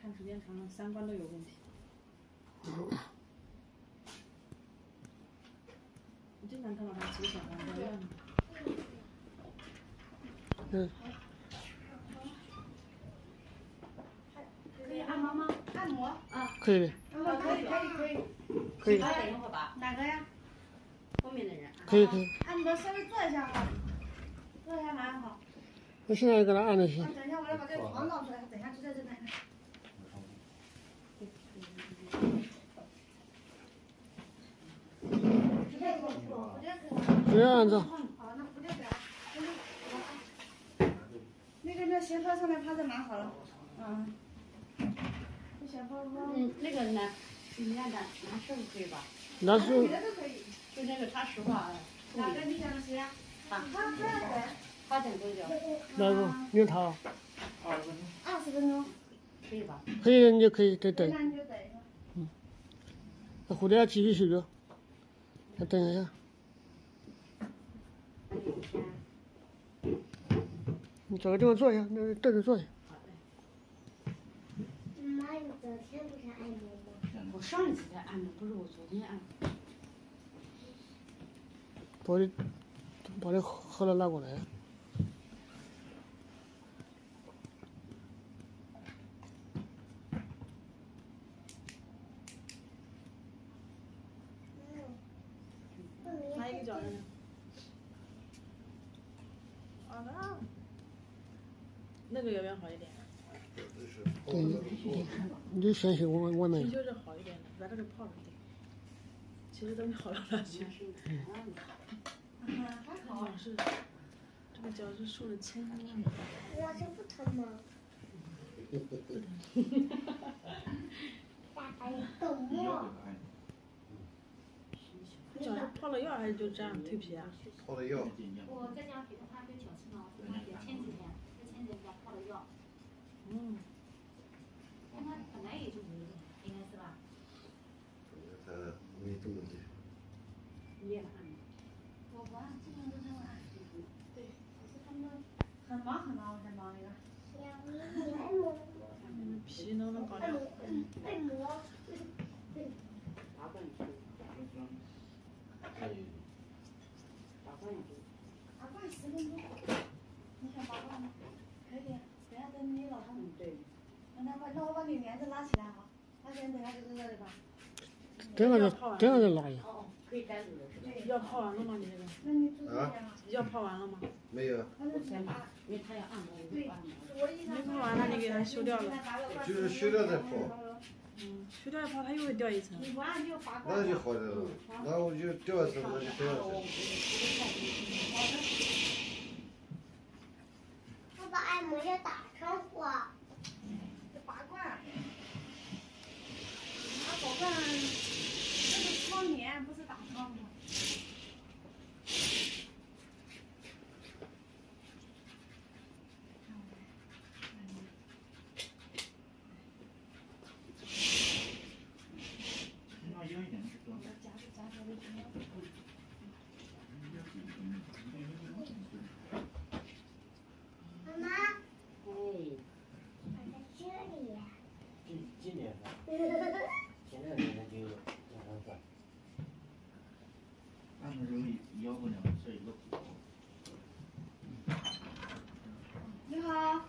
看时间长了，三观都有问题。我经常看到他骑小黄车。嗯。可以按摩吗？按摩啊，可以的。啊，可以可以可以。可以。哪个呀？后面的人。可以可以。按摩稍微坐一下哈，坐一下蛮好。我现在给他按就行。等一下，我来把这个床弄出来，等一下就在这边。不要按照。好，那个那斜坡上面趴着蛮好了，嗯。嗯，那个男，男的男士可以吧？男士。女的都可以。就那个插实话。哪个你想的谁呀？他。他他等，他等多久？哪个？你他。二十分钟。二十分钟。可以吧？可以，你就可以再等。那你就等一下。嗯。那蝴蝶要继续休着，再等一下。你找个地方坐一下，那个凳子坐下。妈，你昨天不是按摩吗？我上一次才按的，不是我昨天按。把你，把这喝了拿过来。哪一个脚呢？啊那，那个要不要好一点？对，你就先去外外面。貔貅是好一点，把这个泡了点。其实都没好到哪去。嗯，还好。是，这个脚是受了轻伤。老师不疼吗？不疼。大白懂吗？脚是泡了药还是就这样蜕皮啊？泡了药。我在家给他对脚气呢，给他也前几天，这前几天给他泡了药。嗯。但他本来也就没，应该是吧？他没这么的。你也按？我不按，基本上都他们按。对，可是他们很忙很忙很忙那个。按摩。皮能不能搞掉？按摩。拔罐去。可以。拔罐也可以。拔罐十分钟。你想拔罐吗？可以，等下等你老公。嗯，对。那那把那我把你帘子拉起来哈，那先等下就在这里吧。等下就等下就拉呀。哦，可以单独的是吧？药泡完了吗？你这个？那你注意点嘛。药泡完了吗？没有。他是先拔，因为他要按摩，我就按摩。没泡完，那你给他修掉了。就是修掉再泡。嗯，修掉再泡，它又会掉一层。你不按就拔那就好点了，那我就掉一层，那就掉一层。爸爸按摩要打上火。拔罐。拿宝罐，那个窗帘不是打窗吗？妈妈。哎。我在这里。今今年是。前两年就两万块。按的时候腰不凉，是一个骨头。你好，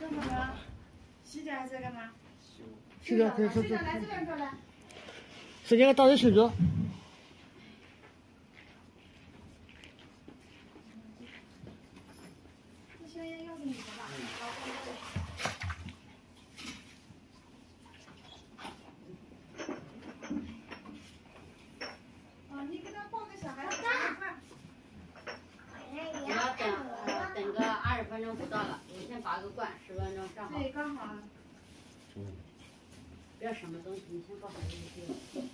做什么？洗脚还是干嘛？洗脚可以洗脚来这边坐来。时间到就休着。分钟不到了，我先拔个罐，十分钟正好。对，好。嗯。不要什么东西，你先抱孩子就行。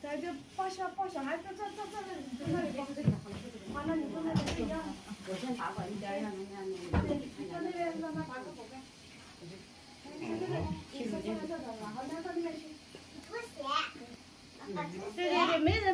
在这抱小抱孩，这这这这这，那里抱。那你坐那边睡觉。我先拔管，一边让人家那个。对，那边让他拔个管。对对对，没。